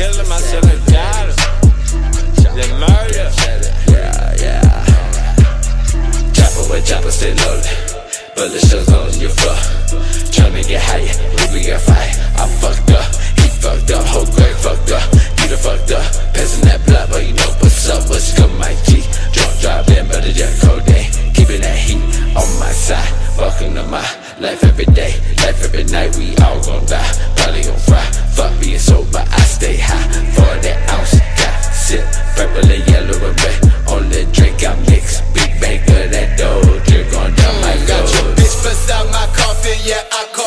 kill him, I still him. The murder. Yeah, yeah. Chopper with chopper, stay loaded. Bullet shells on your floor. Tryna get higher, we got fire. I fucked up, he fucked up, whole Greg fucked up. you the fucked up, passing that blood, but you know what's up, what's good, my G. Drunk, drive, damn, but it's just cold day. Keeping that heat on my side, fucking up my life every day, life every night, we all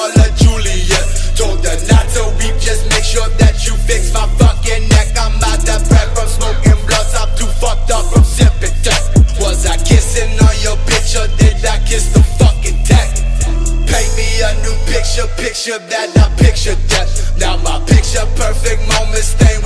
call her Juliet. Told her not to weep, just make sure that you fix my fucking neck. I'm out that prep from smoking blunts, I'm too fucked up from sipping tech. Was I kissing on your bitch or did I kiss the fucking tech? Paint me a new picture, picture that I picture death. Now my picture perfect moment stay